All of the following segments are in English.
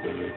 Spirit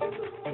Thank you.